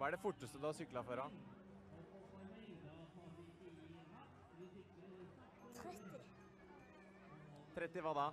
Hva er det forteste du har sykla for, da? 30. 30 hva da?